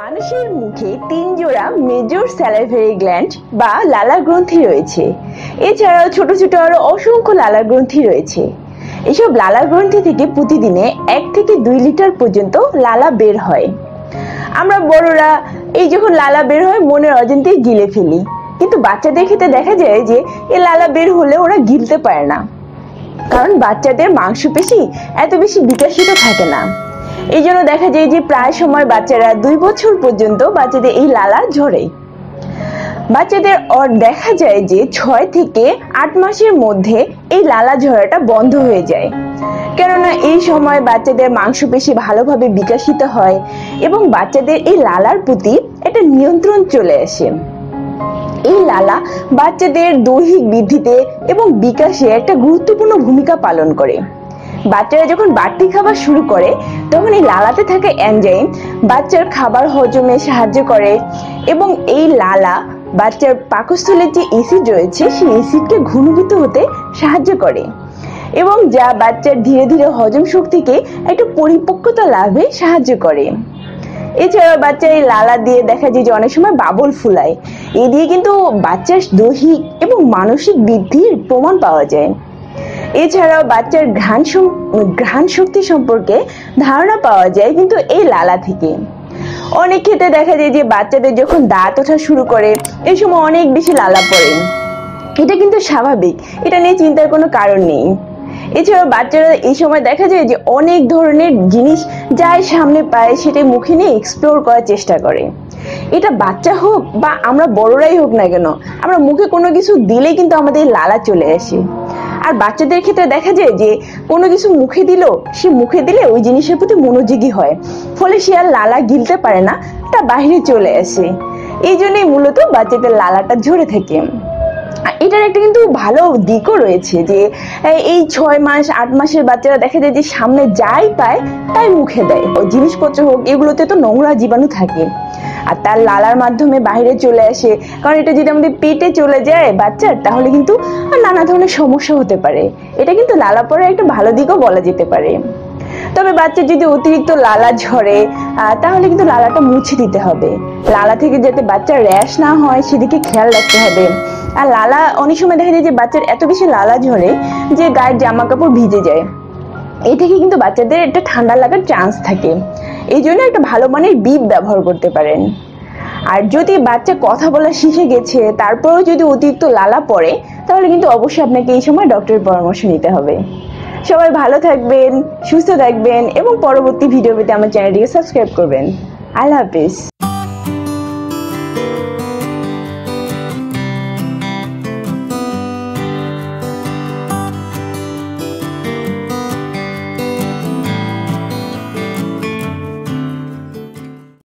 মানুষের মুখে তিন জোড়া মেজর স্যালাইভারি গ্ল্যান্ড বা লালা গ্রন্থি রয়েছে। এছাড়াও ছোট ছোট আরও অসংখ্য লালা গ্রন্থি রয়েছে। এসব লালা গ্রন্থি থেকে প্রতিদিনে এক থেকে দুই লিটার পর্যন্ত লালা বের হয়। আমরা বড়রা এই যখন লালা বের হয়, মনের অজান্তে গিলে ফেলি। কিন্তু বাচ্চাদের ক্ষেত্রে দেখা যায় যে, এ লালা বের হলে ওরা গিলতে পারে না। কারণ বাচ্চাদের মাংসপেশি এত বেশি বিকাশিত থাকে না। এই জন্য দেখা যায় যে প্রায় সময় বাচ্চারা দুই বছর পর্যন্ত বাচ্চাদের এই লালা ঝরে বাচ্চাদের ওর দেখা যায় যে ছয় থেকে আট মাসের মধ্যে এই লালা ঝরাটা বন্ধ হয়ে যায়। কেননা এই সময় বাচ্চাদের মাংসপেশি ভালোভাবে বিকশিত হয় এবং বাচ্চাদের এই লালার প্রতি একটা নিয়ন্ত্রণ চলে আসে। এই লালা বাচ্চাদের দৈহিক বৃদ্ধিতে এবং বিকাশে একটা গুরুত্বপূর্ণ ভূমিকা পালন করে। বাচ্চারা যখন বাড়তি খাবার শুরু করে, তখন এই লালাতে থাকা এনজাইম বাচ্চার খাবার হজমে সাহায্য করে এবং এই লালা বাচ্চার পাকস্থলের যে এসিড রয়েছে, সেই এসিডকে ঘনীভূত হতে সাহায্য করে এবং যা বাচ্চার ধীরে ধীরে হজম শক্তিকে একটা পরিপক্কতা লাভে সাহায্য করে। এছাড়া বাচ্চা এই লালা দিয়ে দেখা যায় যে অনেক সময় বাবল ফুলায়। এ দিয়ে কিন্তু বাচ্চার দৈহিক এবং মানসিক বৃদ্ধির প্রমাণ পাওয়া যায়। এছাড়াও বাচ্চার ঘ্রাণ ঘ্রাণ শক্তি সম্পর্কে ধারণা পাওয়া যায় কিন্তু এই লালা থেকে। অনেক ক্ষেত্রে দেখা যায় যে বাচ্চাদের যখন দাঁত ওঠা শুরু করে, এই সময় অনেক বেশি লালা পড়ে। এটা কিন্তু স্বাভাবিক। এটা নিয়ে চিন্তার কোনো কারণ নেই। এছাড়াও বাচ্চারা এই সময় দেখা যায় যে অনেক ধরনের জিনিস যাই সামনে পায় সেটাই মুখে নিয়ে এক্সপ্লোর করার চেষ্টা করে। এটা বাচ্চা হোক বা আমরা বড়রাই হোক না কেন, আমরা মুখে কোনো কিছু দিলে কিন্তু আমাদের লালা চলে আসে। আর বাচ্চাদের ক্ষেত্রে দেখা যায় যে কোনো কিছু মুখে দিল, সে মুখে দিলে ওই জিনিসের প্রতি মনোযোগী হয়। ফলে সে আর লালা গিলতে পারে না, তা বাইরে চলে আসে। এই জন্যই মূলত বাচ্চাদের লালাটা ঝরে থাকে। এটার একটা কিন্তু ভালো দিকও রয়েছে যে, এই- ছয় মাস, আট মাসের বাচ্চারা দেখা যায় যে সামনে যাই পায়, তাই মুখে দেয়। জিনিসপত্র হোক, এগুলোতে তো নোংরা জীবাণু থাকে। আর তার লালার মাধ্যমে বাইরে চলে আসে। কারণ এটা যদি আমাদের পেটে চলে যায় বাচ্চার, তাহলে কিন্তু নানা ধরনের সমস্যা হতে পারে। এটা কিন্তু লালা পড়ার একটা ভালো দিকও বলা যেতে পারে। তবে বাচ্চার যদি অতিরিক্ত লালা ঝরে তাহলে কিন্তু লালাটা মুছে দিতে হবে। লালা থেকে যাতে বাচ্চার র্যাশ না হয়, সেদিকে খেয়াল রাখতে হবে। আর লালা, অনেক সময় দেখা যায় যে বাচ্চার এত বেশি লালা ঝরে যে গায়ের জামা কাপড় ভিজে যায়। এই থেকে কিন্তু বাচ্চাদের একটা ঠান্ডা লাগার চান্স থাকে। এই জন্য একটা ভালো মানের বিপ ব্যবহার করতে পারেন। আর যদি বাচ্চা কথা বলা শিখে গেছে, তারপরেও যদি অতিরিক্ত লালা পড়ে, তাহলে কিন্তু অবশ্যই আপনাকে এই সময় ডক্টরের পরামর্শ নিতে হবে। সবাই ভালো থাকবেন, সুস্থ থাকবেন এবং পরবর্তী ভিডিও পেতে আমার চ্যানেলটিকে সাবস্ক্রাইব করবেন। আল্লাহ হাফিজ।